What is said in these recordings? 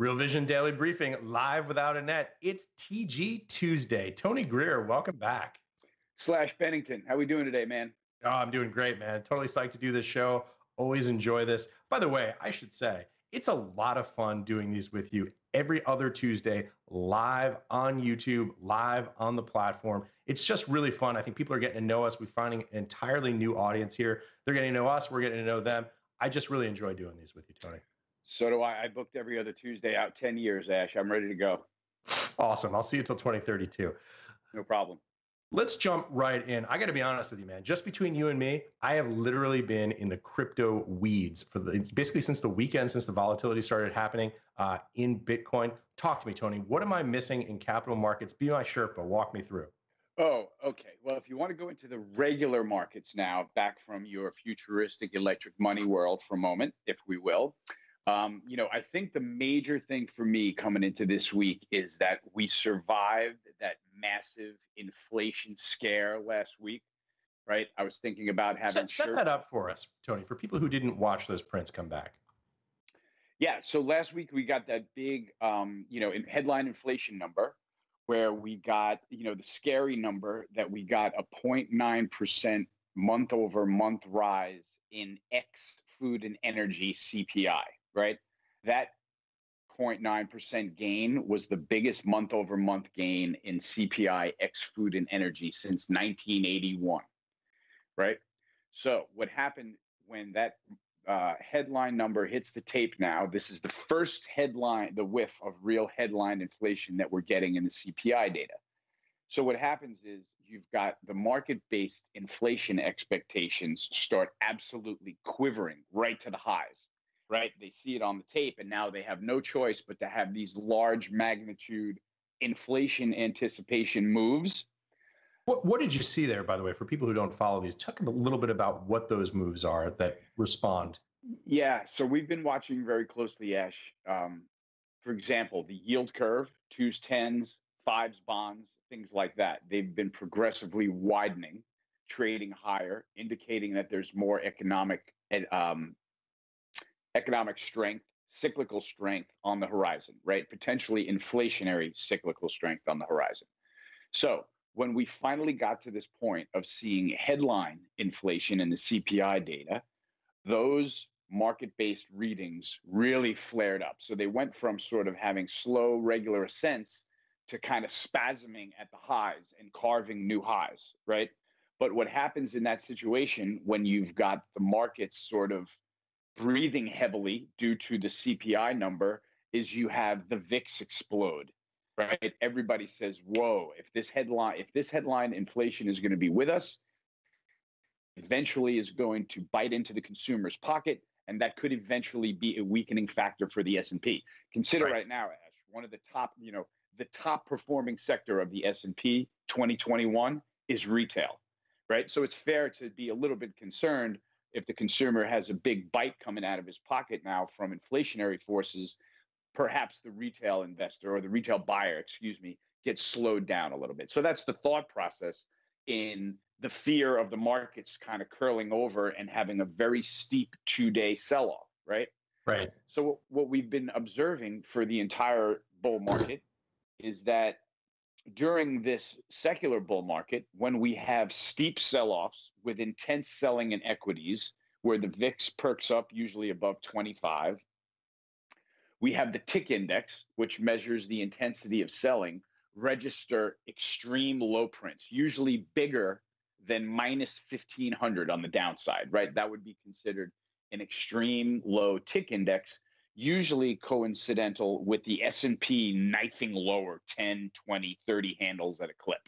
Real Vision Daily Briefing live without a net. It's TG Tuesday. Tony Greer, welcome back. Ash Bennington, how are we doing today, man? Oh, I'm doing great, man. Totally psyched to do this show. Always enjoy this. By the way, I should say it's a lot of fun doing these with you every other Tuesday, live on YouTube, live on the platform. It's just really fun. I think people are getting to know us. We're finding an entirely new audience here. They're getting to know us. We're getting to know them. I just really enjoy doing these with you, Tony. So do I. I booked every other Tuesday out 10 years, Ash. I'm ready to go. Awesome. I'll see you until 2032. No problem. Let's jump right in. I got to be honest with you, man. Just between you and me, I have literally been in the crypto weeds for the basically since the weekend, since the volatility started happening uh, in Bitcoin. Talk to me, Tony. What am I missing in capital markets? Be my Sherpa. Walk me through. Oh, okay. Well, if you want to go into the regular markets now, back from your futuristic electric money world for a moment, if we will, um, you know, I think the major thing for me coming into this week is that we survived that massive inflation scare last week, right? I was thinking about having set, set that up for us, Tony, for people who didn't watch those prints come back. Yeah, so last week we got that big, um, you know, headline inflation number where we got, you know, the scary number that we got a 0.9% month over month rise in ex food and energy CPI right? That 0.9% gain was the biggest month over month gain in CPI ex food and energy since 1981, right? So, what happened when that uh, headline number hits the tape now? This is the first headline, the whiff of real headline inflation that we're getting in the CPI data. So, what happens is you've got the market based inflation expectations start absolutely quivering right to the highs right? They see it on the tape, and now they have no choice but to have these large magnitude inflation anticipation moves. What, what did you see there, by the way, for people who don't follow these? Talk a little bit about what those moves are that respond. Yeah, so we've been watching very closely, Ash. Um, for example, the yield curve, twos, tens, fives, bonds, things like that. They've been progressively widening, trading higher, indicating that there's more economic um, economic strength, cyclical strength on the horizon, right? Potentially inflationary cyclical strength on the horizon. So when we finally got to this point of seeing headline inflation in the CPI data, those market based readings really flared up. So they went from sort of having slow, regular ascents to kind of spasming at the highs and carving new highs, right? But what happens in that situation when you've got the markets sort of breathing heavily due to the CPI number is you have the VIX explode, right? Everybody says, "Whoa! If this headline, if this headline inflation is going to be with us, eventually is going to bite into the consumer's pocket, and that could eventually be a weakening factor for the S and P." Consider right. right now, Ash, one of the top, you know, the top performing sector of the S and P 2021 is retail, right? So it's fair to be a little bit concerned if the consumer has a big bite coming out of his pocket now from inflationary forces, perhaps the retail investor or the retail buyer, excuse me, gets slowed down a little bit. So that's the thought process in the fear of the markets kind of curling over and having a very steep two day sell off, right? Right. So, what we've been observing for the entire bull market is that during this secular bull market, when we have steep sell offs with intense selling in equities, where the VIX perks up usually above 25, we have the tick index, which measures the intensity of selling, register extreme low prints, usually bigger than minus 1500 on the downside, right? That would be considered an extreme low tick index usually coincidental with the S&P knifing lower 10, 20, 30 handles at a clip,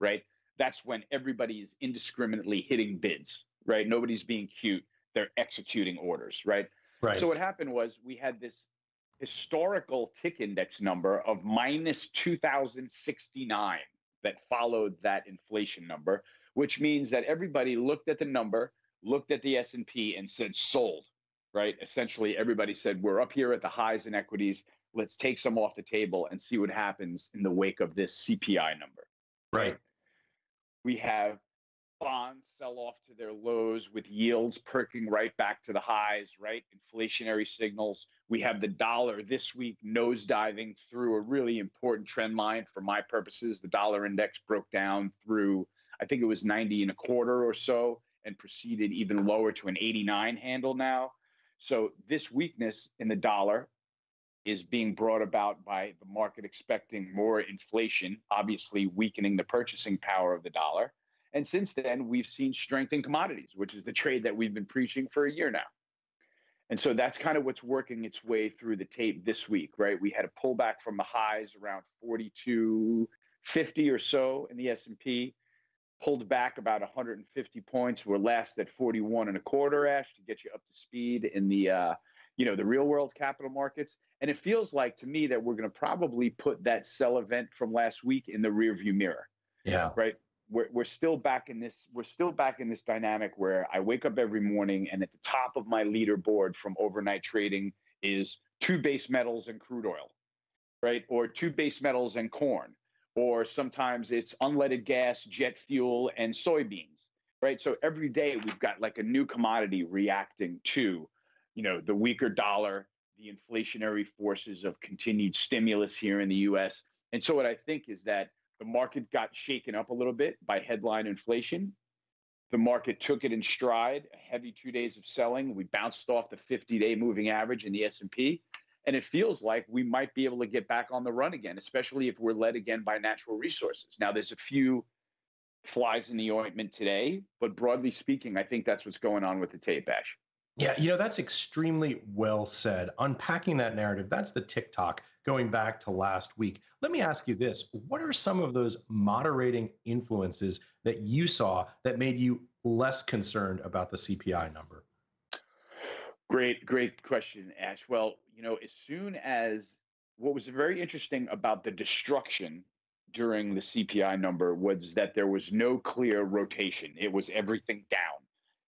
right? That's when everybody is indiscriminately hitting bids, right? Nobody's being cute. They're executing orders, right? Right. So what happened was we had this historical tick index number of minus 2069 that followed that inflation number, which means that everybody looked at the number, looked at the S&P and said sold right? Essentially, everybody said, we're up here at the highs in equities. Let's take some off the table and see what happens in the wake of this CPI number. Right. We have bonds sell off to their lows with yields perking right back to the highs, right? Inflationary signals. We have the dollar this week nosediving through a really important trend line for my purposes. The dollar index broke down through, I think it was 90 and a quarter or so, and proceeded even lower to an 89 handle now. So this weakness in the dollar is being brought about by the market expecting more inflation, obviously weakening the purchasing power of the dollar and since then, we've seen strength in commodities, which is the trade that we've been preaching for a year now. And so that's kind of what's working its way through the tape this week, right? We had a pullback from the highs around 4250 or so in the S&P, pulled back about 150 points. We're last at 41 and a quarter, Ash, to get you up to speed in the uh, you know the real world capital markets. And it feels like to me that we're going to probably put that sell event from last week in the rearview mirror. Yeah. Right we're, we're still back in this we're still back in this dynamic where i wake up every morning and at the top of my leaderboard from overnight trading is two base metals and crude oil right or two base metals and corn or sometimes it's unleaded gas jet fuel and soybeans right so every day we've got like a new commodity reacting to you know the weaker dollar the inflationary forces of continued stimulus here in the us and so what i think is that the market got shaken up a little bit by headline inflation. The market took it in stride, a heavy two days of selling. We bounced off the 50-day moving average in the S&P, and it feels like we might be able to get back on the run again, especially if we're led again by natural resources. Now, there's a few flies in the ointment today, but broadly speaking, I think that's what's going on with the tape ash. Yeah, you know, that's extremely well said. Unpacking that narrative, that's the TikTok going back to last week. Let me ask you this What are some of those moderating influences that you saw that made you less concerned about the CPI number? Great, great question, Ash. Well, you know, as soon as what was very interesting about the destruction during the CPI number was that there was no clear rotation, it was everything down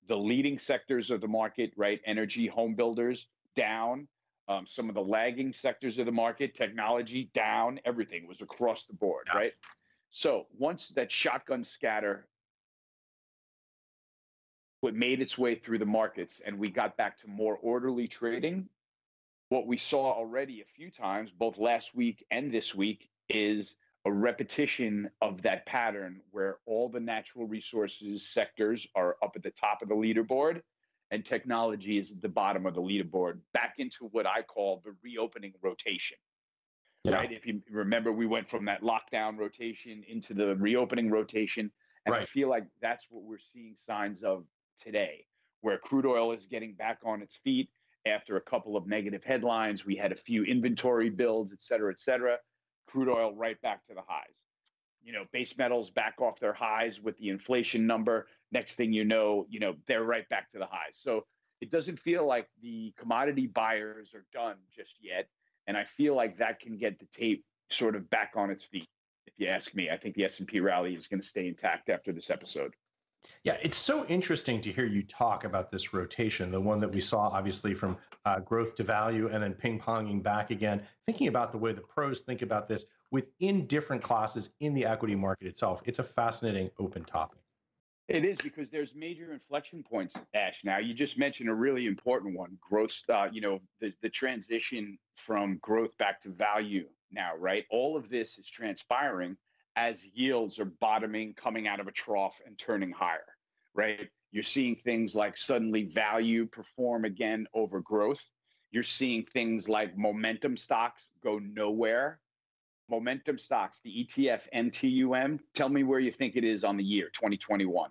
the leading sectors of the market, right? Energy, home builders down. Um, some of the lagging sectors of the market, technology down. Everything was across the board, yeah. right? So once that shotgun scatter what made its way through the markets and we got back to more orderly trading, what we saw already a few times, both last week and this week, is a repetition of that pattern where all the natural resources sectors are up at the top of the leaderboard and technology is at the bottom of the leaderboard back into what I call the reopening rotation. Yeah. Right. If you remember, we went from that lockdown rotation into the reopening rotation. And right. I feel like that's what we're seeing signs of today, where crude oil is getting back on its feet after a couple of negative headlines. We had a few inventory builds, et cetera, et cetera crude oil right back to the highs. You know, base metals back off their highs with the inflation number. Next thing you know, you know, they're right back to the highs. So it doesn't feel like the commodity buyers are done just yet. And I feel like that can get the tape sort of back on its feet. If you ask me, I think the S&P rally is going to stay intact after this episode. Yeah, it's so interesting to hear you talk about this rotation, the one that we saw obviously from uh, growth to value and then ping ponging back again, thinking about the way the pros think about this within different classes in the equity market itself. It's a fascinating open topic. It is because there's major inflection points, Ash. Now, you just mentioned a really important one growth, uh, you know, the, the transition from growth back to value now, right? All of this is transpiring as yields are bottoming, coming out of a trough and turning higher, right? You're seeing things like suddenly value perform again over growth. You're seeing things like momentum stocks go nowhere. Momentum stocks, the ETF MTUM, tell me where you think it is on the year 2021.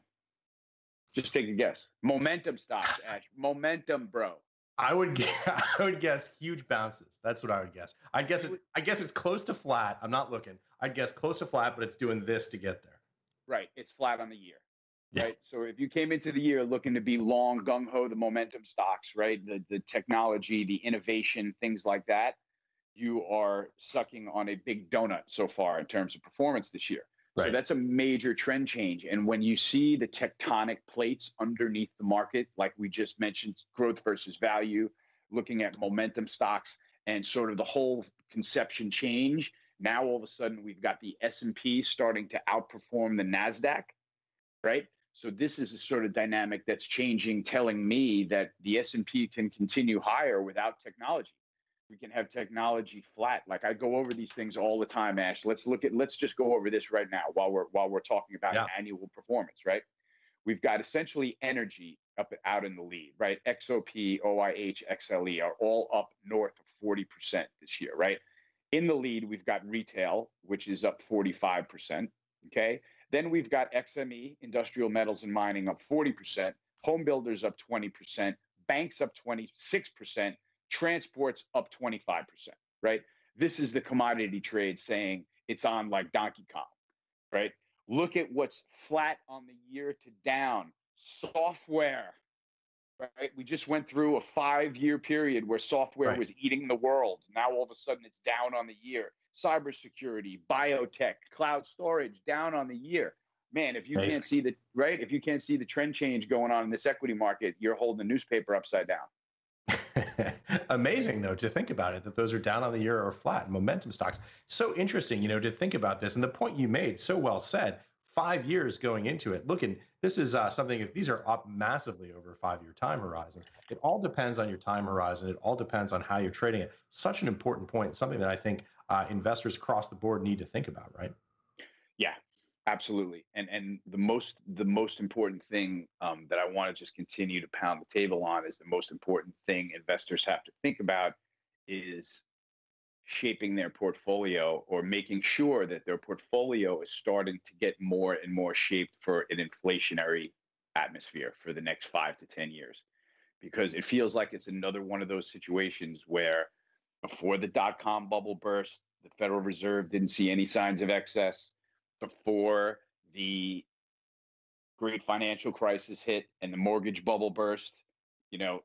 Just take a guess. Momentum stocks, Ash. Momentum, bro. I would guess, I would guess huge bounces. That's what I would guess. I guess it, I guess it's close to flat. I'm not looking. I'd guess close to flat, but it's doing this to get there. Right. It's flat on the year. Yeah. Right. So if you came into the year looking to be long, gung ho, the momentum stocks, right? The the technology, the innovation, things like that, you are sucking on a big donut so far in terms of performance this year. Right. So that's a major trend change. And when you see the tectonic plates underneath the market, like we just mentioned, growth versus value, looking at momentum stocks and sort of the whole conception change, now all of a sudden we've got the S&P starting to outperform the Nasdaq, right? So this is a sort of dynamic that's changing, telling me that the S&P can continue higher without technology. We can have technology flat. Like I go over these things all the time, Ash. Let's look at let's just go over this right now while we're while we're talking about yeah. annual performance, right? We've got essentially energy up out in the lead, right? XOP, OIH, XLE are all up north of 40% this year, right? In the lead, we've got retail, which is up 45%. Okay. Then we've got XME, industrial metals and mining, up 40%, home builders up 20%, banks up 26%, transports up 25%, right? This is the commodity trade saying it's on like Donkey Kong, right? Look at what's flat on the year to down. Software, right? We just went through a five year period where software right. was eating the world. Now all of a sudden it's down on the year cybersecurity, biotech, cloud storage down on the year. Man, if you can't see the right, if you can't see the trend change going on in this equity market, you're holding the newspaper upside down. Amazing though to think about it that those are down on the year or flat momentum stocks. So interesting, you know, to think about this and the point you made so well said. Five years going into it. Looking, this is uh, something. If these are up massively over five-year time horizons, it all depends on your time horizon. It all depends on how you're trading it. Such an important point. Something that I think uh, investors across the board need to think about, right? Yeah, absolutely. And and the most the most important thing um, that I want to just continue to pound the table on is the most important thing investors have to think about is shaping their portfolio or making sure that their portfolio is starting to get more and more shaped for an inflationary atmosphere for the next five to 10 years. Because it feels like it's another one of those situations where before the dot com bubble burst, the Federal Reserve didn't see any signs of excess. Before the great financial crisis hit and the mortgage bubble burst, you know,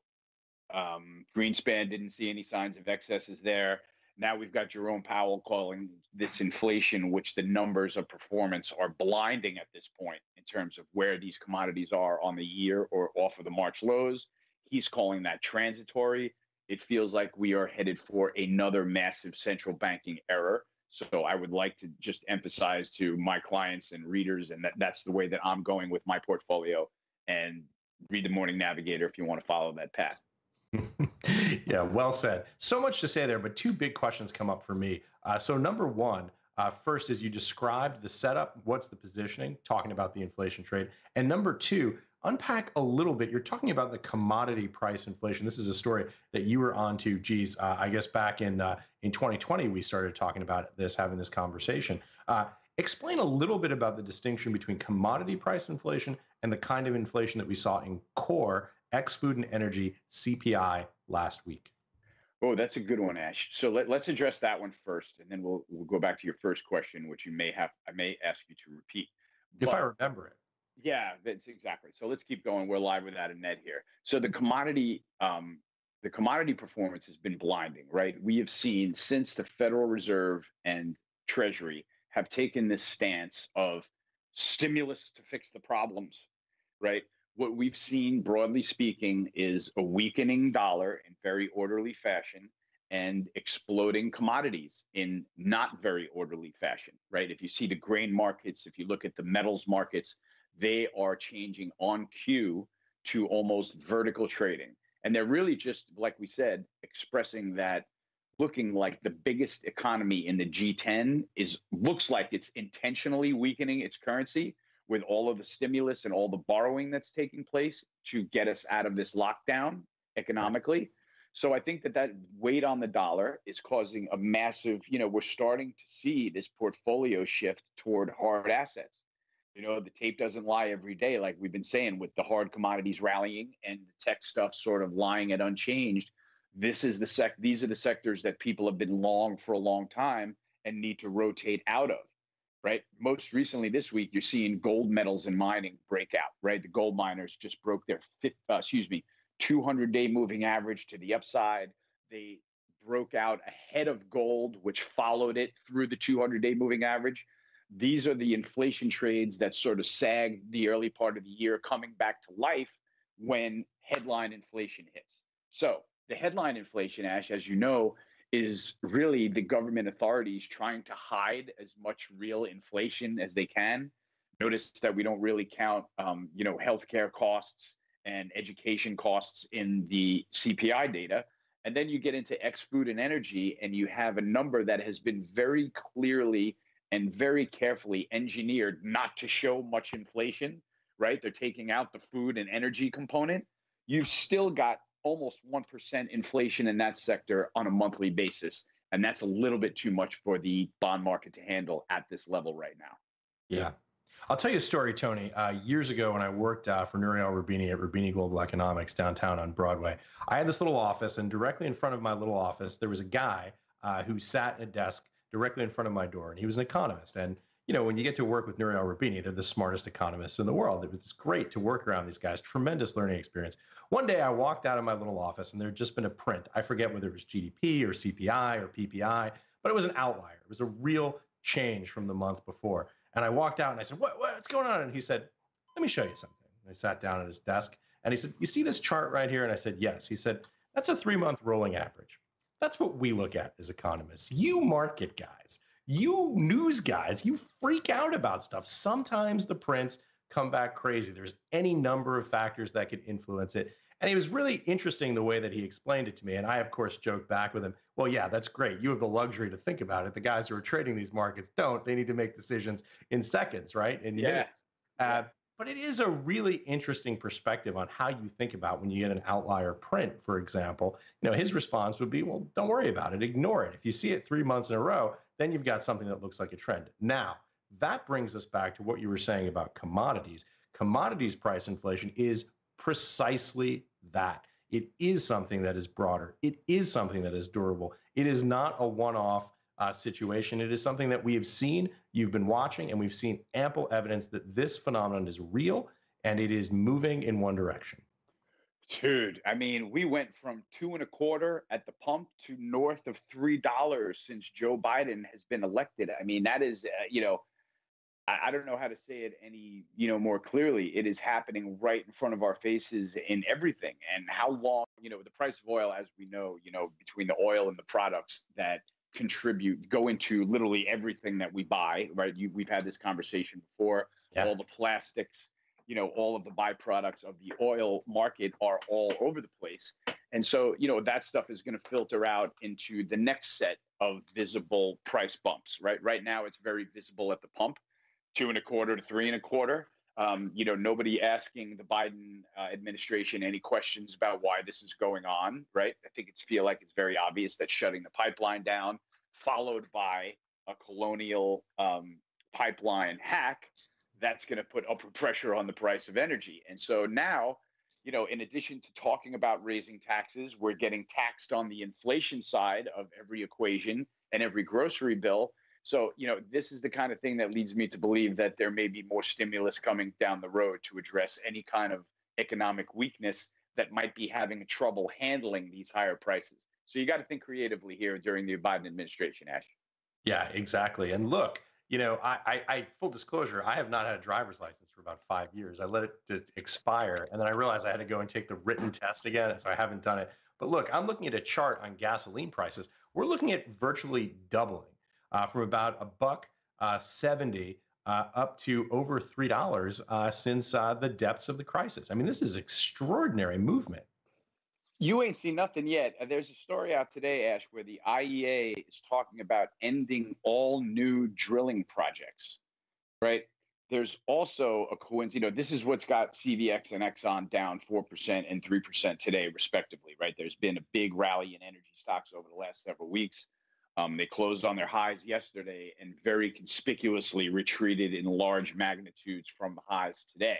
um, Greenspan didn't see any signs of excesses there. Now we've got Jerome Powell calling this inflation, which the numbers of performance are blinding at this point in terms of where these commodities are on the year or off of the March lows. He's calling that transitory it feels like we are headed for another massive central banking error. So I would like to just emphasize to my clients and readers, and that that's the way that I'm going with my portfolio. And read the Morning Navigator if you want to follow that path. yeah, well said. So much to say there, but two big questions come up for me. Uh, so number one, uh, first, as you described the setup, what's the positioning? Talking about the inflation trade, and number two, unpack a little bit. You're talking about the commodity price inflation. This is a story that you were on to. Geez, uh, I guess back in uh, in 2020 we started talking about this, having this conversation. Uh, explain a little bit about the distinction between commodity price inflation and the kind of inflation that we saw in core ex food and energy CPI last week. Oh, that's a good one, Ash. So let, us address that one first, and then we'll we'll go back to your first question, which you may have I may ask you to repeat. If but, I remember it. Yeah, that's exactly. So let's keep going. We're live without a net here. So the commodity, um, the commodity performance has been blinding, right? We have seen since the Federal Reserve and Treasury have taken this stance of stimulus to fix the problems, right? What we've seen, broadly speaking, is a weakening dollar in very orderly fashion and exploding commodities in not very orderly fashion, right? If you see the grain markets, if you look at the metals markets, they are changing on cue to almost vertical trading. And they're really just, like we said, expressing that looking like the biggest economy in the G10 is looks like it's intentionally weakening its currency with all of the stimulus and all the borrowing that's taking place to get us out of this lockdown economically. So I think that that weight on the dollar is causing a massive, you know, we're starting to see this portfolio shift toward hard assets. You know, the tape doesn't lie every day, like we've been saying, with the hard commodities rallying and the tech stuff sort of lying at unchanged. This is the sec. These are the sectors that people have been long for a long time and need to rotate out of. Right. Most recently this week, you're seeing gold metals and mining break out. Right. The gold miners just broke their fifth, uh, excuse me, 200 day moving average to the upside. They broke out ahead of gold, which followed it through the 200 day moving average. These are the inflation trades that sort of sagged the early part of the year, coming back to life when headline inflation hits. So, the headline inflation, Ash, as you know, is really the government authorities trying to hide as much real inflation as they can. Notice that we don't really count, um, you know, healthcare costs and education costs in the CPI data. And then you get into ex food and energy, and you have a number that has been very clearly and very carefully engineered not to show much inflation, right? They're taking out the food and energy component. You've still got almost 1% inflation in that sector on a monthly basis. And that's a little bit too much for the bond market to handle at this level right now. Yeah. I'll tell you a story, Tony. Uh, years ago, when I worked uh, for Nouriel Roubini at Roubini Global Economics downtown on Broadway, I had this little office, and directly in front of my little office, there was a guy uh, who sat at a desk directly in front of my door, and he was an economist. And you know, when you get to work with Nouriel Roubini, they're the smartest economists in the world. It was great to work around these guys. Tremendous learning experience. One day, I walked out of my little office, and there had just been a print. I forget whether it was GDP or CPI or PPI, but it was an outlier. It was a real change from the month before. And I walked out and I said, what, What's going on? And he said, Let me show you something. And I sat down at his desk and he said, You see this chart right here? And I said, Yes. He said, That's a three month rolling average. That's what we look at as economists. You market guys, you news guys, you freak out about stuff. Sometimes the prints come back crazy. There's any number of factors that could influence it. And it was really interesting the way that he explained it to me. And I, of course, joked back with him, well, yeah, that's great. You have the luxury to think about it. The guys who are trading these markets don't. They need to make decisions in seconds, right? In yeah. minutes. Uh, but it is a really interesting perspective on how you think about when you get an outlier print, for example. You know, his response would be, well, don't worry about it. Ignore it. If you see it three months in a row, then you've got something that looks like a trend. Now, that brings us back to what you were saying about commodities. Commodities price inflation is precisely that. It is something that is broader. It is something that is durable. It is not a one off uh, situation. It is something that we have seen, you've been watching, and we've seen ample evidence that this phenomenon is real and it is moving in one direction. Dude, I mean, we went from two and a quarter at the pump to north of three dollars since Joe Biden has been elected. I mean, that is, uh, you know, I, I don't know how to say it any, you know, more clearly. It is happening right in front of our faces in everything. And how long, you know, the price of oil, as we know, you know, between the oil and the products that contribute go into literally everything that we buy, right? You, we've had this conversation before. Yeah. All the plastics, you know, all of the byproducts of the oil market are all over the place. And so, you know, that stuff is going to filter out into the next set of visible price bumps, right? Right now, it's very visible at the pump two and a quarter to three and a quarter. Um, you know, nobody asking the Biden uh, administration any questions about why this is going on, right? I think it's feel like it's very obvious that shutting the pipeline down, followed by a colonial um, pipeline hack, that's going to put upward pressure on the price of energy. And so now, you know, in addition to talking about raising taxes, we're getting taxed on the inflation side of every equation and every grocery bill. So, you know, this is the kind of thing that leads me to believe that there may be more stimulus coming down the road to address any kind of economic weakness that might be having trouble handling these higher prices. So you got to think creatively here during the Biden administration, Ash. Yeah, exactly. And look, you know, I, I, I, full disclosure, I have not had a driver's license for about five years. I let it expire, and then I realized I had to go and take the written test again, and so I haven't done it. But look, I'm looking at a chart on gasoline prices. We're looking at virtually doubling uh, from about a buck uh, 70 uh, up to over $3 uh, since uh, the depths of the crisis. I mean, this is extraordinary movement. You ain't seen nothing yet. Uh, there's a story out today, Ash, where the IEA is talking about ending all new drilling projects, right? There's also a coincidence, you know, this is what's got CVX and Exxon down 4% and 3% today, respectively, right? There's been a big rally in energy stocks over the last several weeks. Um, they closed on their highs yesterday and very conspicuously retreated in large magnitudes from the highs today.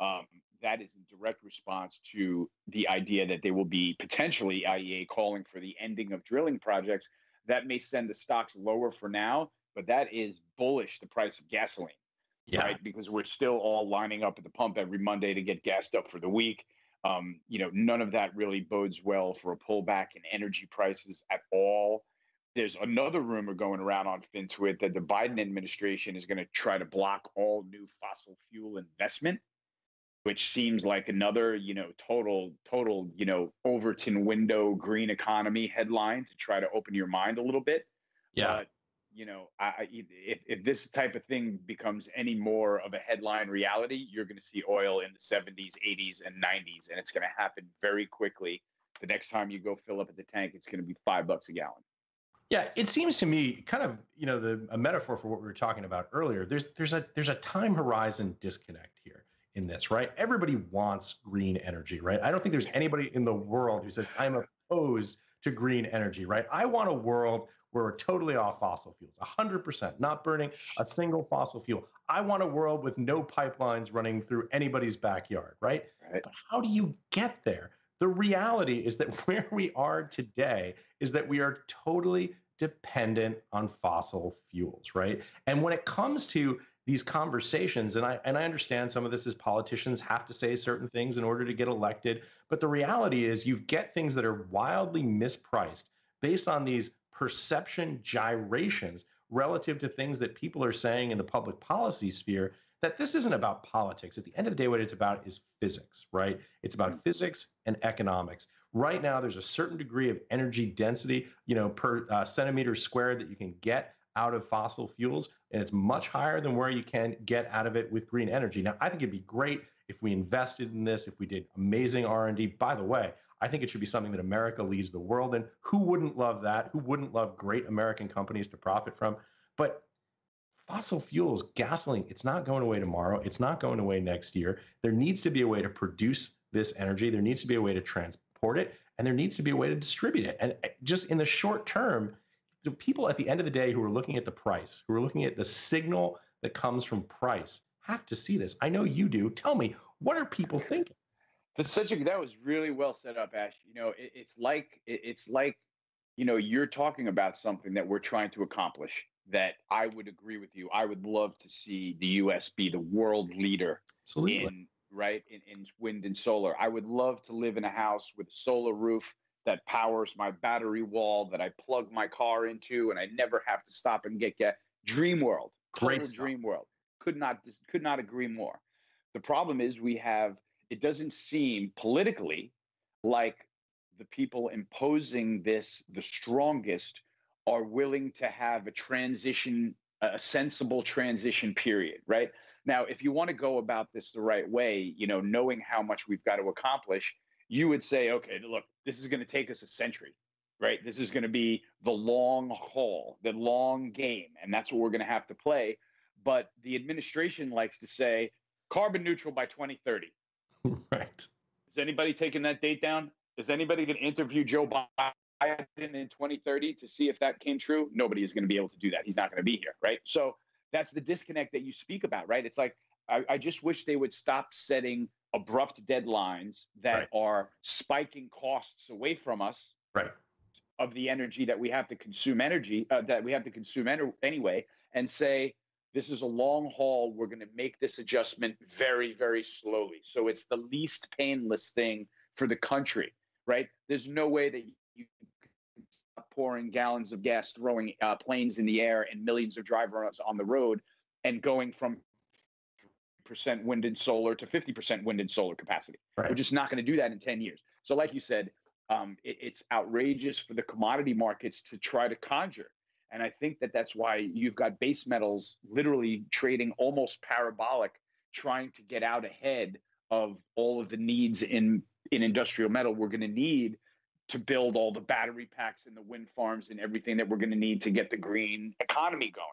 Um, that is in direct response to the idea that they will be potentially IEA calling for the ending of drilling projects. That may send the stocks lower for now, but that is bullish the price of gasoline, yeah. right? Because we're still all lining up at the pump every Monday to get gassed up for the week. Um, you know, none of that really bodes well for a pullback in energy prices at all there's another rumor going around on FinTwit that the Biden administration is going to try to block all new fossil fuel investment, which seems like another, you know, total, total, you know, Overton window green economy headline to try to open your mind a little bit. Yeah. you know, I, if, if this type of thing becomes any more of a headline reality, you're going to see oil in the 70s, 80s, and 90s, and it's going to happen very quickly. The next time you go fill up at the tank, it's going to be five bucks a gallon. Yeah, it seems to me kind of you know the a metaphor for what we were talking about earlier. There's there's a there's a time horizon disconnect here in this, right? Everybody wants green energy, right? I don't think there's anybody in the world who says I'm opposed to green energy, right? I want a world where we're totally off fossil fuels, 100%, not burning a single fossil fuel. I want a world with no pipelines running through anybody's backyard, right? right? But how do you get there? The reality is that where we are today is that we are totally dependent on fossil fuels, right? And when it comes to these conversations, and I and I understand some of this is politicians have to say certain things in order to get elected, but the reality is you get things that are wildly mispriced based on these perception gyrations relative to things that people are saying in the public policy sphere that this isn't about politics. At the end of the day, what it's about is physics, right? It's about mm. physics and economics. Right now, there's a certain degree of energy density, you know, per uh, centimeter squared that you can get out of fossil fuels, and it's much higher than where you can get out of it with green energy. Now, I think it'd be great if we invested in this, if we did amazing R&D. By the way, I think it should be something that America leads the world in. Who wouldn't love that? Who wouldn't love great American companies to profit from? But fossil fuels, gasoline, it's not going away tomorrow. It's not going away next year. There needs to be a way to produce this energy. There needs to be a way to transport it, and there needs to be a way to distribute it. And eh, just in the short term, the people at the end of the day who are looking at the price, who are looking at the signal that comes from price, have to see this. I know you do. Tell me, what are people thinking? That's such a that was really well set up, Ash. You know, it, it's like it, it's like you know you're talking about something that we're trying to accomplish. That I would agree with you. I would love to see the U.S. be the world leader Absolutely. in right in, in wind and solar. I would love to live in a house with a solar roof that powers my battery wall that I plug my car into, and I never have to stop and get gas. Dream world, great dream world. Could not could not agree more. The problem is we have it doesn't seem politically like the people imposing this the strongest are willing to have a transition a sensible transition period right now if you want to go about this the right way you know knowing how much we've got to accomplish you would say okay look this is going to take us a century right this is going to be the long haul the long game and that's what we're going to have to play but the administration likes to say carbon neutral by 2030 Right. Is anybody taking that date down? Is anybody going to interview Joe Biden in 2030 to see if that came true? Nobody is going to be able to do that. He's not going to be here, right? So that's the disconnect that you speak about, right? It's like I, I just wish they would stop setting abrupt deadlines that right. are spiking costs away from us, right? Of the energy that we have to consume energy uh, that we have to consume en- anyway, and say this is a long haul. We're going to make this adjustment very, very slowly. So it's the least painless thing for the country, right? There's no way that you pouring gallons of gas, throwing uh, planes in the air, and millions of drivers on the road, and going from percent wind and solar to 50% wind and solar capacity. Right. We're just not going to do that in 10 years. So, like you said, um, it, it's outrageous for the commodity markets to try to conjure and I think that that's why you've got base metals literally trading almost parabolic, trying to get out ahead of all of the needs in in industrial metal we're going to need to build all the battery packs and the wind farms and everything that we're going to need to get the green economy going.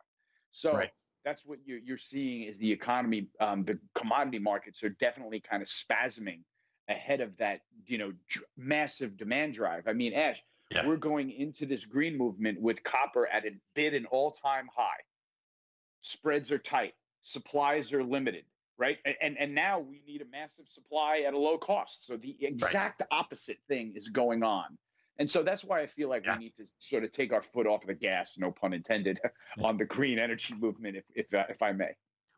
So right. That's what you're, you're seeing is the economy, um, the commodity markets are definitely kind of spasming ahead of that, you know, dr- massive demand drive. I mean, Ash, yeah. We're going into this green movement with copper at a bid an all time high. Spreads are tight, supplies are limited, right? And, and now we need a massive supply at a low cost. So the exact right. opposite thing is going on. And so that's why I feel like yeah. we need to sort of take our foot off the gas, no pun intended, on the green energy movement, if, if, uh, if I may.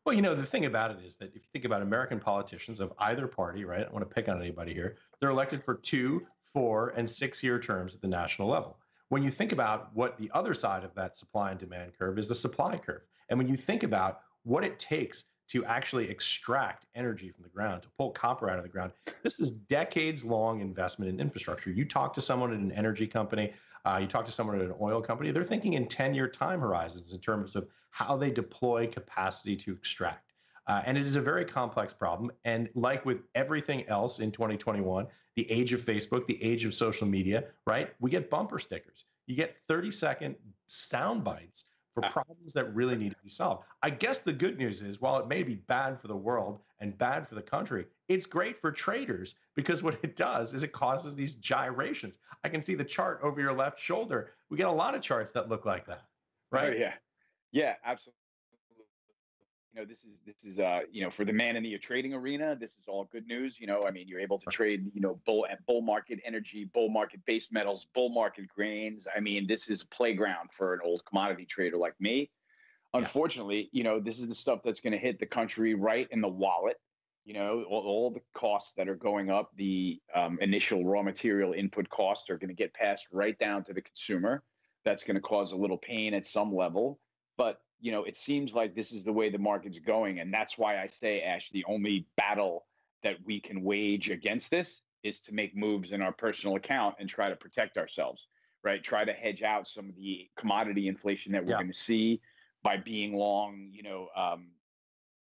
Well, you know, the thing about it is that if you think about American politicians of either party, right? I don't want to pick on anybody here. They're elected for two, four, and six year terms at the national level. When you think about what the other side of that supply and demand curve is the supply curve. And when you think about what it takes to actually extract energy from the ground, to pull copper out of the ground. This is decades long investment in infrastructure. You talk to someone at an energy company, Uh, you talk to someone at an oil company, they're thinking in 10 year time horizons in terms of how they deploy capacity to extract. Uh, and it is a very complex problem. And like with everything else in 2021, the age of Facebook, the age of social media, right? We get bumper stickers. You get 30 second sound bites for problems that really need to be solved. I guess the good news is while it may be bad for the world and bad for the country, it's great for traders because what it does is it causes these gyrations. I can see the chart over your left shoulder. We get a lot of charts that look like that, oh, right? Oh, yeah. Yeah, absolutely know this is this is uh you know for the man in the trading arena this is all good news you know? I mean you're able to trade you know bull at bull market energy bull market base metals bull market grains. I mean this is a playground for an old commodity trader like me. Unfortunately you know this is the stuff that's going to hit the country right in the wallet you know? All, all the costs that are going up the um, initial raw material input costs are going to get passed right down to the consumer. That's going to cause a little pain at some level but you know, it seems like this is the way the market's going. And that's why I say, Ash, the only battle that we can wage against this is to make moves in our personal account and try to protect ourselves, right? Try to hedge out some of the commodity inflation that we're yeah. going to see by being long, you know, um,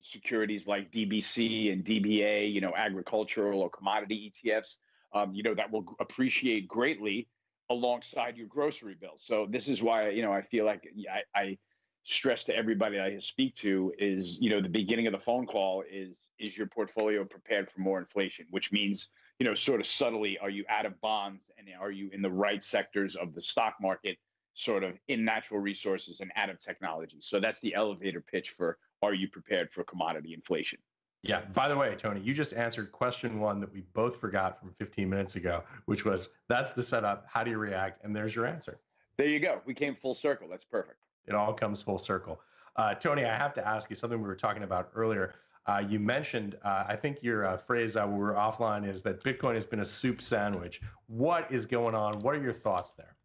securities like DBC and DBA, you know, agricultural or commodity ETFs, um, you know, that will appreciate greatly alongside your grocery bill. So this is why, you know, I feel like I, I stress to everybody I speak to is, you know, the beginning of the phone call is is your portfolio prepared for more inflation, which means, you know, sort of subtly, are you out of bonds and are you in the right sectors of the stock market, sort of in natural resources and out of technology? So that's the elevator pitch for are you prepared for commodity inflation? Yeah. By the way, Tony, you just answered question one that we both forgot from 15 minutes ago, which was that's the setup. How do you react? And there's your answer. There you go. We came full circle. That's perfect. It all comes full circle. Uh, Tony, I have to ask you something we were talking about earlier. Uh, you mentioned, uh, I think your uh, phrase uh, we were offline is that Bitcoin has been a soup sandwich. What is going on? What are your thoughts there?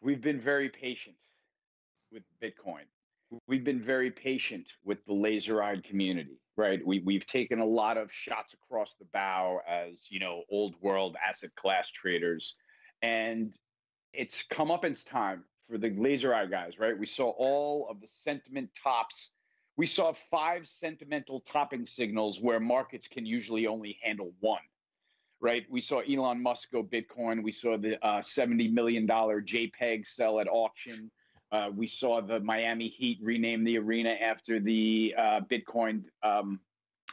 We've been very patient with Bitcoin. We've been very patient with the laser-eyed community, right? We, we've taken a lot of shots across the bow as, you know, old world asset class traders. And it's come up in time for the laser eye guys, right? We saw all of the sentiment tops. We saw five sentimental topping signals where markets can usually only handle one, right? We saw Elon Musk go Bitcoin. We saw the uh, $70 million JPEG sell at auction. Uh, we saw the Miami Heat rename the arena after the uh, Bitcoin um,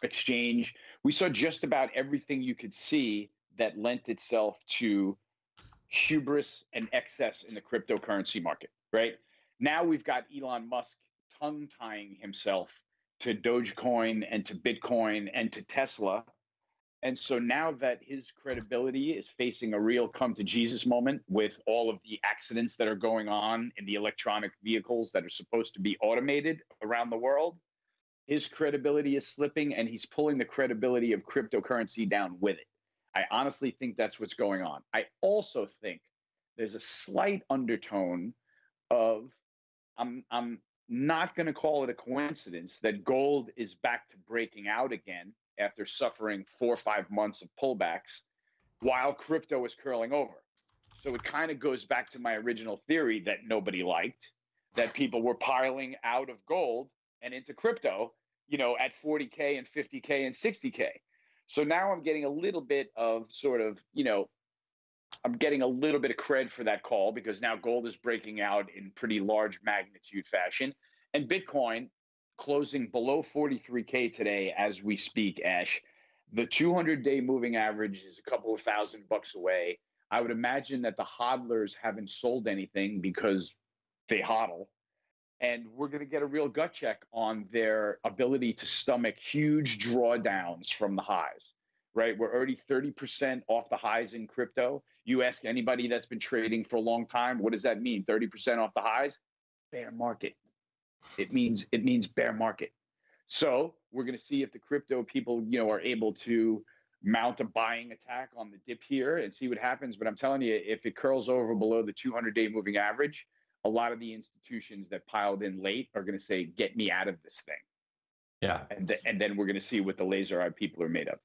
exchange. We saw just about everything you could see that lent itself to hubris and excess in the cryptocurrency market, right? Now we've got Elon Musk tongue tying himself to Dogecoin and to Bitcoin and to Tesla. And so now that his credibility is facing a real come to Jesus moment with all of the accidents that are going on in the electronic vehicles that are supposed to be automated around the world, his credibility is slipping and he's pulling the credibility of cryptocurrency down with it. I honestly think that's what's going on. I also think there's a slight undertone of I'm I'm not going to call it a coincidence that gold is back to breaking out again after suffering 4 or 5 months of pullbacks while crypto is curling over. So it kind of goes back to my original theory that nobody liked that people were piling out of gold and into crypto, you know, at 40k and 50k and 60k. So now I'm getting a little bit of sort of, you know, I'm getting a little bit of cred for that call because now gold is breaking out in pretty large magnitude fashion. And Bitcoin closing below 43K today as we speak, Ash. The 200 day moving average is a couple of thousand bucks away. I would imagine that the hodlers haven't sold anything because they hodl and we're going to get a real gut check on their ability to stomach huge drawdowns from the highs right? We're already 30% off the highs in crypto. You ask anybody that's been trading for a long time what does that mean? 30% off the highs? Bear market. It means it means bear market. So we're going to see if the crypto people you know are able to mount a buying attack on the dip here and see what happens. But i'm telling you if it curls over below the 200 day moving average a lot of the institutions that piled in late are going to say, "Get me out of this thing." Yeah, and th- and then we're going to see what the laser eye people are made of.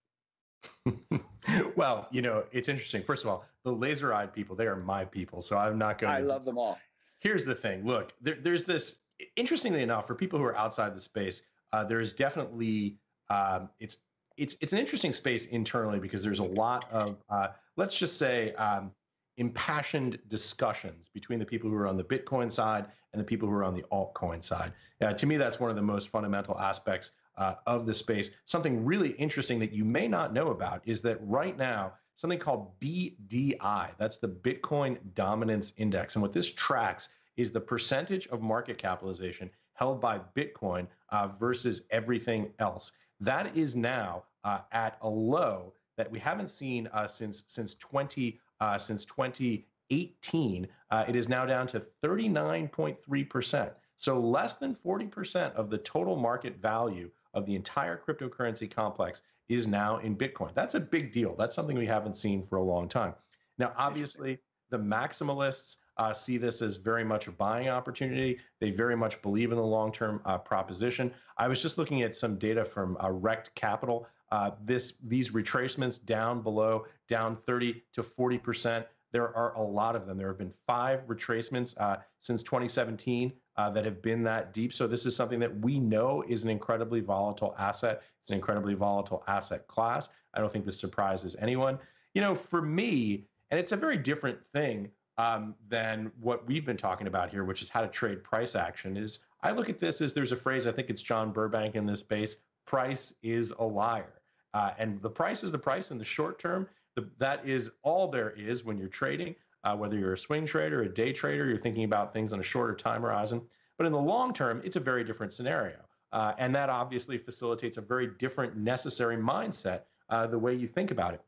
well, you know, it's interesting. First of all, the laser eyed people, they are my people. So I'm not going to. I love them all. Here's the thing look, there, there's this, interestingly enough, for people who are outside the space, uh, there is definitely, um, it's, it's, it's an interesting space internally because there's a lot of, uh, let's just say, um, impassioned discussions between the people who are on the Bitcoin side and the people who are on the altcoin side. Uh, to me, that's one of the most fundamental aspects uh, of the space. Something really interesting that you may not know about is that right now, something called BDI, that's the Bitcoin Dominance Index. And what this tracks is the percentage of market capitalization held by Bitcoin uh, versus everything else. That is now uh, at a low that we haven't seen uh, since since 20 uh, since 2018. Uh, it is now down to 39.3 percent. So less than 40 percent of the total market value of the entire cryptocurrency complex is now in Bitcoin. That's a big deal. That's something we haven't seen for a long time. Now, obviously, the maximalists uh, see this as very much a buying opportunity. They very much believe in the long term uh, proposition. I was just looking at some data from uh, Rekt Capital. Uh, this these retracements down below, down 30 to 40 percent. There are a lot of them. There have been five retracements uh, since 2017 uh, that have been that deep. So this is something that we know is an incredibly volatile asset. It's an incredibly volatile asset class. I don't think this surprises anyone. You know, for me, and it's a very different thing um, than what we've been talking about here, which is how to trade price action. Is I look at this as there's a phrase I think it's John Burbank in this space: "Price is a liar," uh, and the price is the price in the short term. The, that is all there is when you're trading uh, whether you're a swing trader, a day trader, you're thinking about things on a shorter time horizon. But in the long term, it's a very different scenario. Uh, and that obviously facilitates a very different necessary mindset, uh, the way you think about it.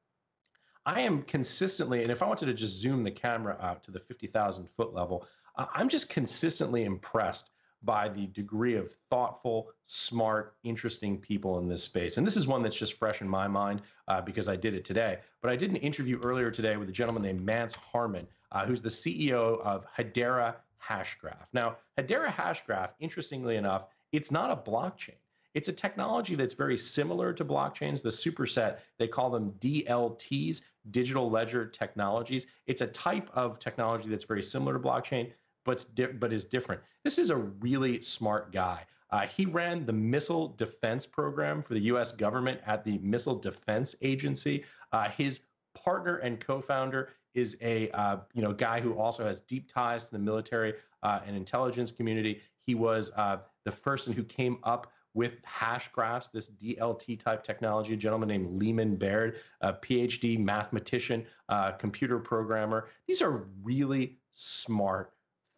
I am consistently, and if I wanted to just zoom the camera out to the 50,000 foot level, uh, I'm just consistently impressed by the degree of thoughtful, smart, interesting people in this space. And this is one that's just fresh in my mind uh, because I did it today. But I did an interview earlier today with a gentleman named Mance Harmon, uh, who's the CEO of Hedera Hashgraph. Now, Hedera Hashgraph, interestingly enough, it's not a blockchain. It's a technology that's very similar to blockchains, the superset. They call them DLTs, digital ledger technologies. It's a type of technology that's very similar to blockchain, but, but is different. This is a really smart guy. Uh, he ran the missile defense program for the U.S. government at the Missile Defense Agency. Uh, his partner and co-founder is a uh, you know guy who also has deep ties to the military uh, and intelligence community. He was uh, the person who came up with hash graphs, this DLT type technology, a gentleman named Leemon Baird, a PhD mathematician, uh, computer programmer. These are really smart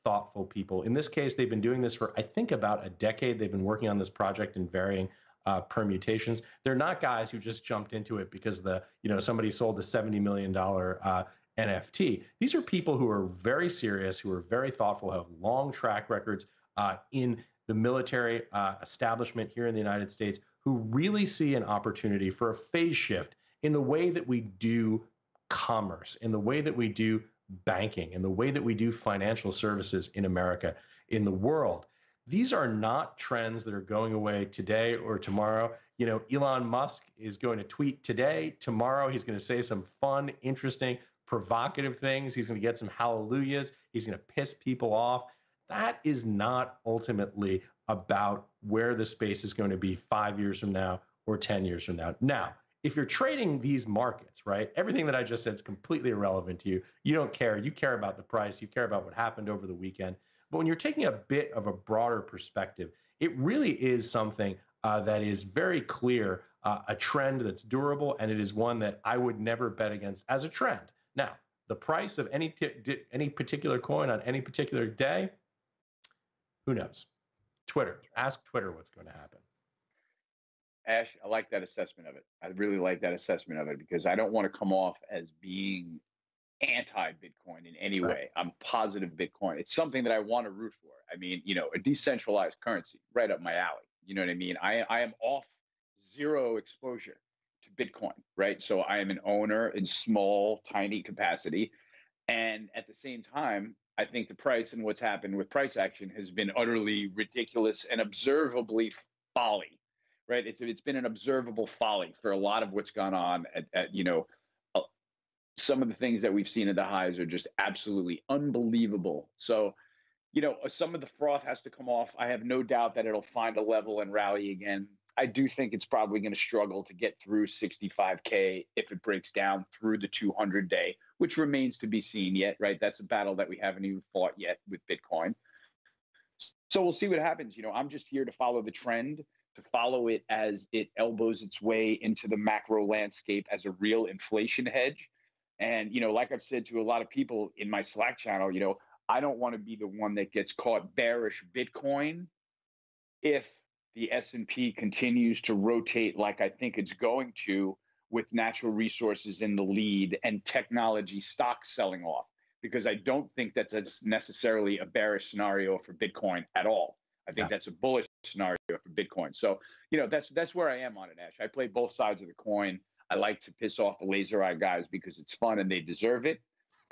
thoughtful people. In this case, they've been doing this for, I think, about a decade. They've been working on this project in varying uh, permutations. They're not guys who just jumped into it because the, you know, somebody sold a $70 million uh, NFT. These are people who are very serious, who are very thoughtful, have long track records uh, in the military uh, establishment here in the United States, who really see an opportunity for a phase shift in the way that we do commerce, in the way that we do banking and the way that we do financial services in America, in the world. These are not trends that are going away today or tomorrow. You know, Elon Musk is going to tweet today. Tomorrow, he's going to say some fun, interesting, provocative things. He's going to get some hallelujahs. He's going to piss people off. That is not ultimately about where the space is going to be five years from now or 10 years from now. Now, if you're trading these markets, right, everything that I just said is completely irrelevant to you. You don't care. You care about the price, you care about what happened over the weekend. But when you're taking a bit of a broader perspective, it really is something uh, that is very clear, uh, a trend that's durable, and it is one that I would never bet against as a trend. Now, the price of any t- any particular coin on any particular day, who knows? Twitter. Ask Twitter what's going to happen. Ash, I like that assessment of it. I really like that assessment of it because I don't want to come off as being anti Bitcoin in any right. way. I'm positive Bitcoin. It's something that I want to root for. I mean, you know, a decentralized currency, right up my alley. You know what I mean? I, I am off zero exposure to Bitcoin, right? So I am an owner in small, tiny capacity. And at the same time, I think the price and what's happened with price action has been utterly ridiculous and observably folly right? It's it's been an observable folly for a lot of what's gone on at, at you know uh, some of the things that we've seen at the highs are just absolutely unbelievable. So, you know, some of the froth has to come off. I have no doubt that it'll find a level and rally again. I do think it's probably going to struggle to get through 65K if it breaks down through the 200 day, which remains to be seen yet, right? That's a battle that we haven't even fought yet with Bitcoin. So we'll see what happens. You know, I'm just here to follow the trend, to follow it as it elbows its way into the macro landscape as a real inflation hedge. And, you know, like I've said to a lot of people in my Slack channel, you know, I don't want to be the one that gets caught bearish Bitcoin if the S&P continues to rotate like I think it's going to with natural resources in the lead and technology stocks selling off because I don't think that's necessarily a bearish scenario for Bitcoin at all. I think yeah. that's a bullish scenario for Bitcoin. So, you know, that's that's where I am on it, Ash. I play both sides of the coin. I like to piss off the laser eye guys because it's fun and they deserve it.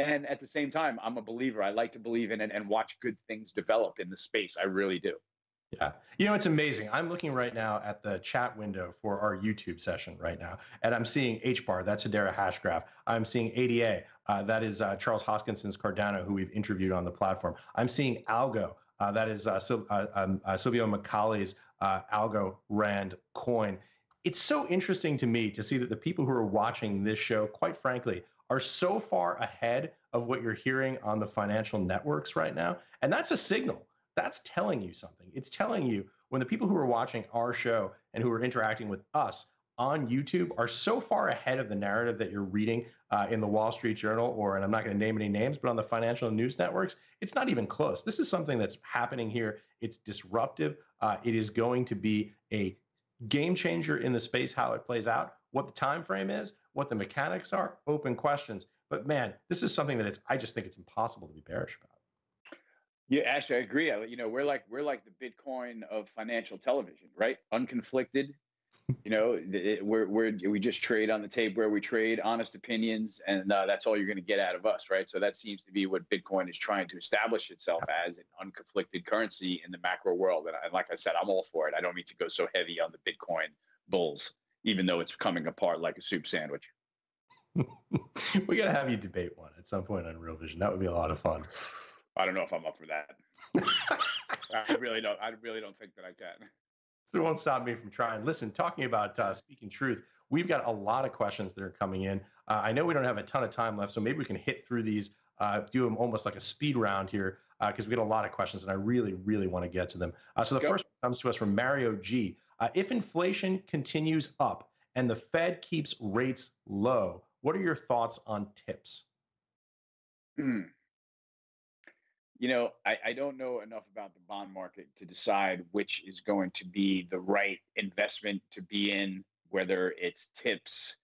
And at the same time, I'm a believer. I like to believe in it and watch good things develop in the space. I really do. Yeah. You know, it's amazing. I'm looking right now at the chat window for our YouTube session right now, and I'm seeing HBAR, that's Hedera Hashgraph. I'm seeing ADA, uh, that is uh, Charles Hoskinson's Cardano, who we've interviewed on the platform. I'm seeing Algo, uh, that is uh, Sil- uh, um, uh, Silvio Micali's Algo Rand coin. It's so interesting to me to see that the people who are watching this show, quite frankly, are so far ahead of what you're hearing on the financial networks right now. And that's a signal that's telling you something. It's telling you when the people who are watching our show and who are interacting with us on YouTube are so far ahead of the narrative that you're reading uh, in the Wall Street Journal or, and I'm not going to name any names, but on the financial news networks, it's not even close. This is something that's happening here. It's disruptive. Uh, it is going to be a game changer in the space. How it plays out, what the time frame is, what the mechanics are, open questions. But man, this is something that it's. I just think it's impossible to be bearish about. Yeah, actually, I agree. You know, we're like we're like the Bitcoin of financial television, right? Unconflicted. You know, it, we're we're we just trade on the tape where we trade honest opinions, and uh, that's all you're going to get out of us, right? So that seems to be what Bitcoin is trying to establish itself as an unconflicted currency in the macro world. And, I, like I said, I'm all for it. I don't need to go so heavy on the Bitcoin bulls, even though it's coming apart like a soup sandwich. we got to have you debate one at some point on Real Vision. That would be a lot of fun. I don't know if I'm up for that. I really don't. I really don't think that I can. It won't stop me from trying. Listen, talking about uh, speaking truth, we've got a lot of questions that are coming in. Uh, I know we don't have a ton of time left, so maybe we can hit through these, uh, do them almost like a speed round here, because uh, we got a lot of questions, and I really, really want to get to them. Uh, so the Go. first comes to us from Mario G. Uh, if inflation continues up and the Fed keeps rates low, what are your thoughts on tips? Hmm you know, I, I, don't know enough about the bond market to decide which is going to be the right investment to be in, whether it's tips,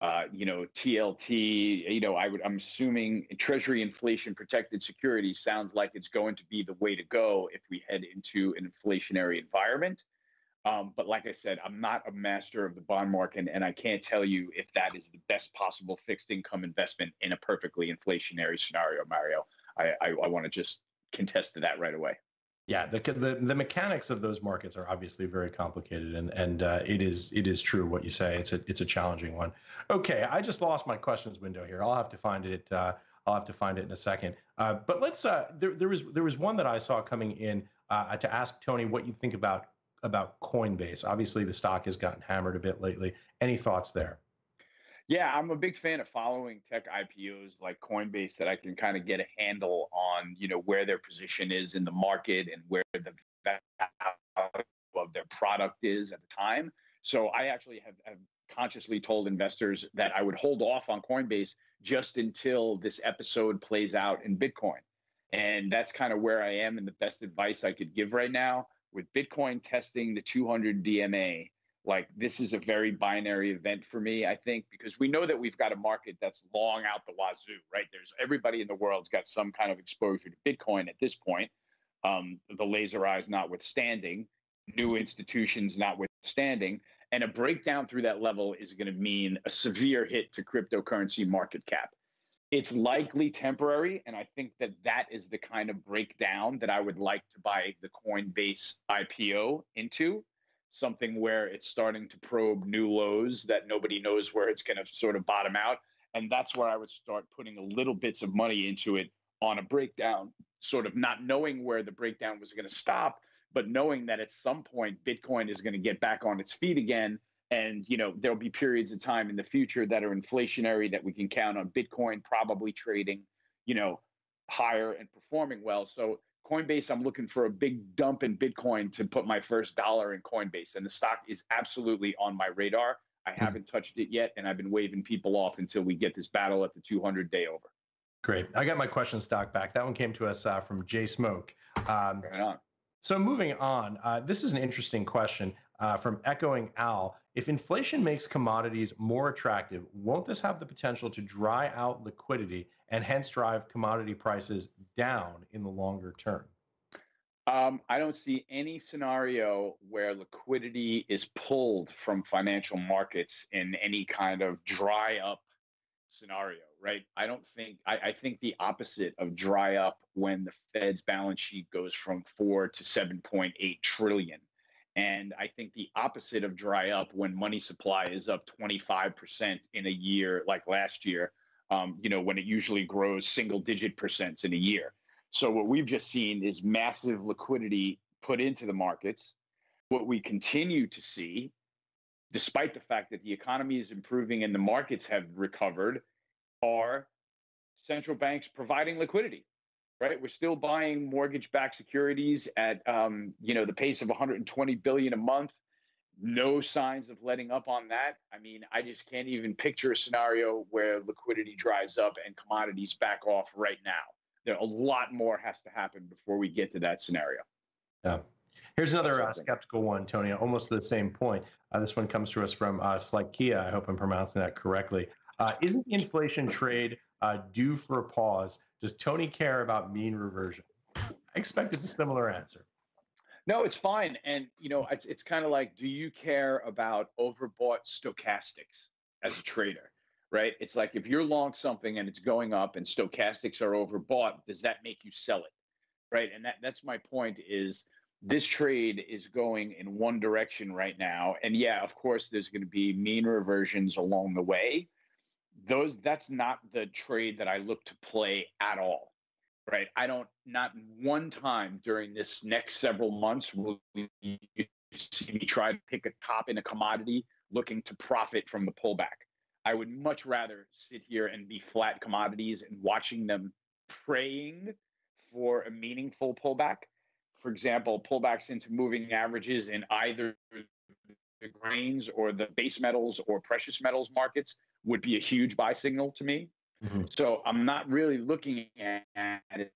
uh, you know, TLT. You know, I would I'm assuming Treasury inflation protected security sounds like it's going to be the way to go if we head into an inflationary environment. Um, but like I said, I'm not a master of the bond market, and I can't tell you if that is the best possible fixed income investment in a perfectly inflationary scenario, Mario. I, I, I want to just contest that right away. Yeah, the, the the mechanics of those markets are obviously very complicated, and and uh, it is it is true what you say. It's a it's a challenging one. Okay, I just lost my questions window here. I'll have to find it. Uh, I'll have to find it in a second. Uh, but let's. Uh, there there was there was one that I saw coming in uh, to ask Tony what you think about about Coinbase. Obviously, the stock has gotten hammered a bit lately. Any thoughts there? Yeah, I'm a big fan of following tech IPOs like Coinbase that I can kind of get a handle on, you know, where their position is in the market and where the value of their product is at the time. So I actually have, have consciously told investors that I would hold off on Coinbase just until this episode plays out in Bitcoin. And that's kind of where I am and the best advice I could give right now with Bitcoin testing the 200 DMA like this is a very binary event for me i think because we know that we've got a market that's long out the wazoo right? There's everybody in the world's got some kind of exposure to bitcoin at this point um, the laser eyes notwithstanding new institutions notwithstanding and a breakdown through that level is going to mean a severe hit to cryptocurrency market cap. It's likely temporary and i think that that is the kind of breakdown that i would like to buy the coinbase ipo into something where it's starting to probe new lows that nobody knows where it's going to sort of bottom out. And that's where I would start putting a little bits of money into it on a breakdown, sort of not knowing where the breakdown was going to stop, but knowing that at some point Bitcoin is going to get back on its feet again. And you know there'll be periods of time in the future that are inflationary that we can count on Bitcoin probably trading, you know, higher and performing well. So Coinbase, I'm looking for a big dump in Bitcoin to put my first dollar in Coinbase, and the stock is absolutely on my radar. I hmm. haven't touched it yet, and I've been waving people off until we get this battle at the 200 day over. Great. I got my question stock back. That one came to us uh, from Jay Smoke. Um, right on. So moving on, uh, this is an interesting question uh, from Echoing Al. If inflation makes commodities more attractive, won't this have the potential to dry out liquidity and hence drive commodity prices down in the longer term? Um, I don't see any scenario where liquidity is pulled from financial markets in any kind of dry up scenario, right? I don't think I, I, think the opposite of dry up when the Fed's balance sheet goes from four to seven point eight trillion. And I think the opposite of dry up when money supply is up 25% in a year, like last year, um, you know, when it usually grows single digit percents in a year. So what we've just seen is massive liquidity put into the markets. What we continue to see despite the fact that the economy is improving and the markets have recovered, are central banks providing liquidity. Right, we're still buying mortgage-backed securities at um, you know the pace of 120 billion a month. No signs of letting up on that. I mean, I just can't even picture a scenario where liquidity dries up and commodities back off right now. There a lot more has to happen before we get to that scenario. Yeah. Here's another uh, skeptical one, Tony, almost to the same point. Uh, this one comes to us from uh, Slakia. I hope I'm pronouncing that correctly. Uh, isn't the inflation trade uh, due for a pause? Does Tony care about mean reversion? I expect it's a similar answer. No, it's fine. And, you know, it's, it's kind of like, do you care about overbought stochastics as a trader? Right? It's like if you're long something and it's going up and stochastics are overbought, does that make you sell it? Right. And that, that's my point is this trade is going in one direction right now and yeah of course there's going to be mean reversions along the way those that's not the trade that i look to play at all right? I don't not one time during this next several months will you see me try to pick a top in a commodity looking to profit from the pullback. I would much rather sit here and be flat commodities and watching them praying for a meaningful pullback. For example, pullbacks into moving averages in either the grains or the base metals or precious metals markets would be a huge buy signal to me. Mm-hmm. So I'm not really looking at it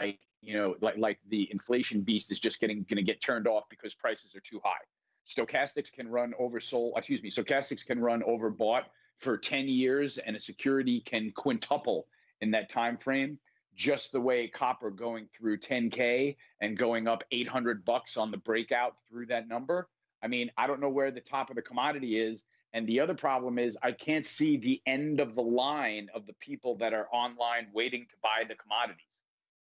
like you know like like the inflation beast is just getting going to get turned off because prices are too high. Stochastics can run oversold. Excuse me. Stochastics can run overbought for 10 years, and a security can quintuple in that time frame just the way copper going through 10k and going up 800 bucks on the breakout through that number i mean i don't know where the top of the commodity is and the other problem is i can't see the end of the line of the people that are online waiting to buy the commodities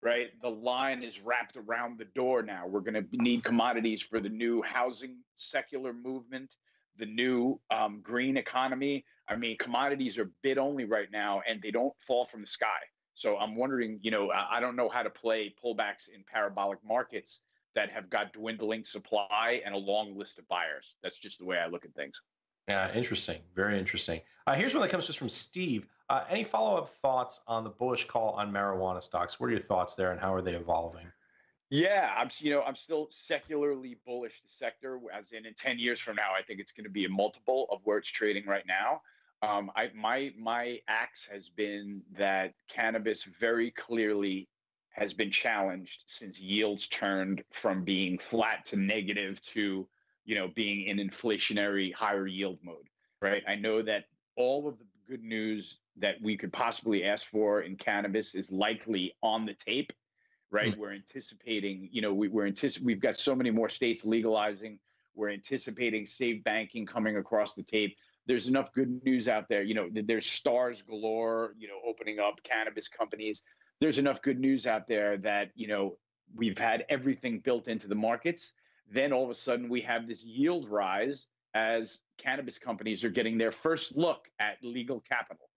right the line is wrapped around the door now we're going to need commodities for the new housing secular movement the new um, green economy i mean commodities are bid only right now and they don't fall from the sky so I'm wondering, you know, I don't know how to play pullbacks in parabolic markets that have got dwindling supply and a long list of buyers. That's just the way I look at things. Yeah, interesting. Very interesting. Uh, here's one that comes just from Steve. Uh, any follow up thoughts on the bullish call on marijuana stocks? What are your thoughts there, and how are they evolving? Yeah, I'm you know I'm still secularly bullish the sector. As in, in ten years from now, I think it's going to be a multiple of where it's trading right now. Um, I my my axe has been that cannabis very clearly has been challenged since yields turned from being flat to negative to you know being in inflationary higher yield mode right i know that all of the good news that we could possibly ask for in cannabis is likely on the tape right mm-hmm. we're anticipating you know we, we're antici- we've got so many more states legalizing we're anticipating safe banking coming across the tape there's enough good news out there. You know, there's stars galore, you know, opening up cannabis companies. There's enough good news out there that, you know, we've had everything built into the markets then all of a sudden we have this yield rise as cannabis companies are getting their first look at legal capital.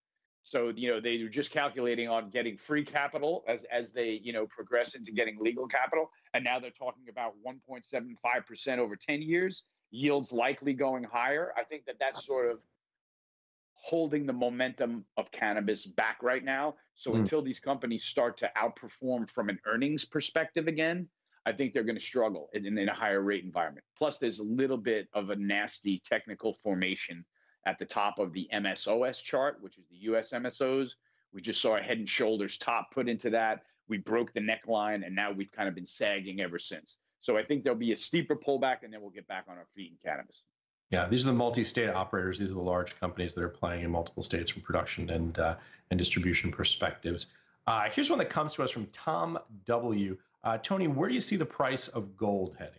So you know they were just calculating on getting free capital as as they you know progress into getting legal capital, and now they're talking about 1.75 percent over 10 years. Yields likely going higher. I think that that's sort of holding the momentum of cannabis back right now. So mm. until these companies start to outperform from an earnings perspective again, I think they're going to struggle in, in, a higher rate environment. Plus, there's a little bit of a nasty technical formation at the top of the MSOS chart, which is the US MSOs. We just saw a head and shoulders top put into that. We broke the neckline, and now we've kind of been sagging ever since. So I think there'll be a steeper pullback, and then we'll get back on our feet in cannabis. Yeah, these are the multi-state operators. These are the large companies that are playing in multiple states from production and uh, and distribution perspectives. Uh, here's one that comes to us from Tom W. Uh, Tony, where do you see the price of gold heading?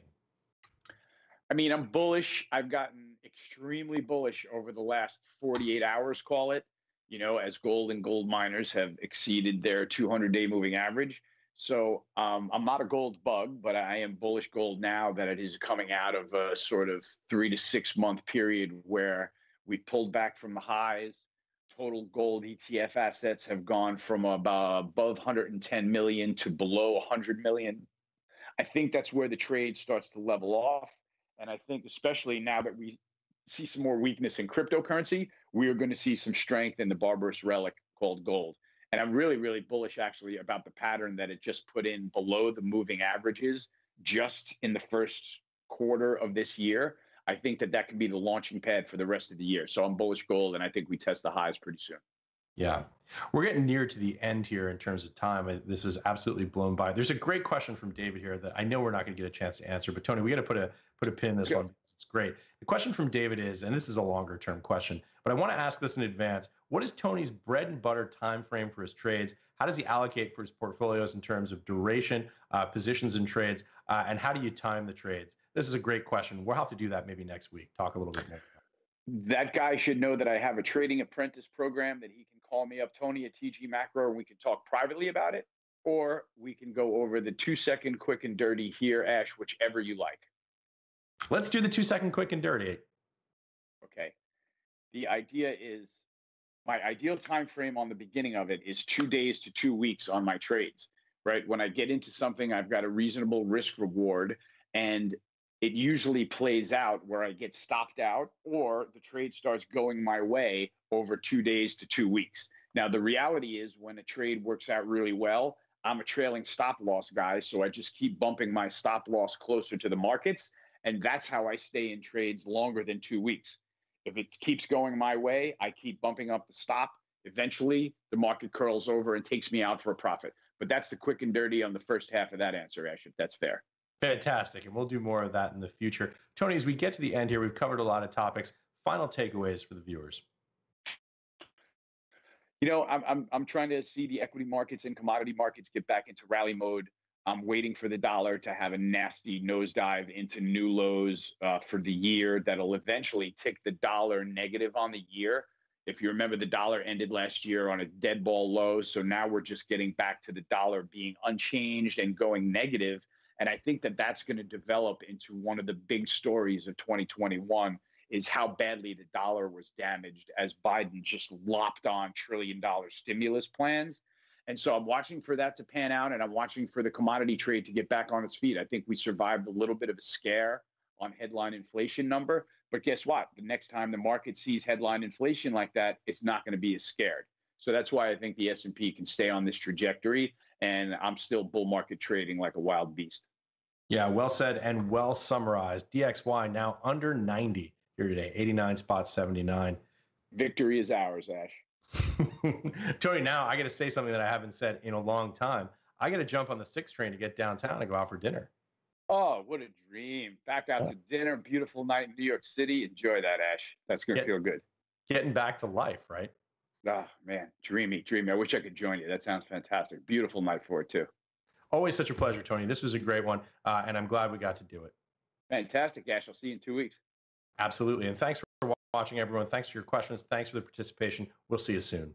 I mean, I'm bullish. I've gotten extremely bullish over the last 48 hours, call it, you know, as gold and gold miners have exceeded their 200 day moving average. So um, I'm not a gold bug, but I am bullish gold now that it is coming out of a sort of three to six month period where we pulled back from the highs. Total gold ETF assets have gone from about above 110 million to below 100 million. I think that's where the trade starts to level off. And I think, especially now that we see some more weakness in cryptocurrency, we are going to see some strength in the barbarous relic called gold. And I'm really, really bullish actually about the pattern that it just put in below the moving averages just in the first quarter of this year. I think that that could be the launching pad for the rest of the year. So I'm bullish gold, and I think we test the highs pretty soon. Yeah, we're getting near to the end here in terms of time. This is absolutely blown by. There's a great question from David here that I know we're not going to get a chance to answer, but Tony, we got to put a put a pin in this one. It's great. The question from David is, and this is a longer term question, but I want to ask this in advance. What is Tony's bread and butter time frame for his trades? How does he allocate for his portfolios in terms of duration, uh, positions and trades, uh, and how do you time the trades? This is a great question. We'll have to do that maybe next week. Talk a little bit more. That guy should know that I have a trading apprentice program that he can call me up, Tony at TG Macro, and we can talk privately about it, or we can go over the two second quick and dirty here, Ash, whichever you like. Let's do the two second quick and dirty. Okay. The idea is my ideal time frame on the beginning of it is two days to two weeks on my trades right when i get into something i've got a reasonable risk reward and it usually plays out where i get stopped out or the trade starts going my way over two days to two weeks now the reality is when a trade works out really well i'm a trailing stop loss guy so i just keep bumping my stop loss closer to the markets and that's how i stay in trades longer than two weeks if it keeps going my way, I keep bumping up the stop. Eventually, the market curls over and takes me out for a profit. But that's the quick and dirty on the first half of that answer, Ash, if that's fair. Fantastic. And we'll do more of that in the future. Tony, as we get to the end here, we've covered a lot of topics. Final takeaways for the viewers. You know, I'm, I'm, I'm trying to see the equity markets and commodity markets get back into rally mode. I'm waiting for the dollar to have a nasty nosedive into new lows uh, for the year that'll eventually tick the dollar negative on the year. If you remember, the dollar ended last year on a dead ball low. So now we're just getting back to the dollar being unchanged and going negative. And I think that that's going to develop into one of the big stories of 2021 is how badly the dollar was damaged as Biden just lopped on trillion dollar stimulus plans and so I'm watching for that to pan out and I'm watching for the commodity trade to get back on its feet. I think we survived a little bit of a scare on headline inflation number. But guess what? The next time the market sees headline inflation like that, it's not going to be as scared. So that's why I think the S&P can stay on this trajectory and I'm still bull market trading like a wild beast. Yeah, well said and well summarized. DXY now under 90 here today, 89 spot 79. Victory is ours, Ash. Tony, now I got to say something that I haven't said in a long time. I got to jump on the six train to get downtown and go out for dinner. Oh, what a dream. Back out yeah. to dinner. Beautiful night in New York City. Enjoy that, Ash. That's going to feel good. Getting back to life, right? Oh, man. Dreamy, dreamy. I wish I could join you. That sounds fantastic. Beautiful night for it, too. Always such a pleasure, Tony. This was a great one, uh, and I'm glad we got to do it. Fantastic, Ash. I'll see you in two weeks. Absolutely. And thanks for watching, everyone. Thanks for your questions. Thanks for the participation. We'll see you soon.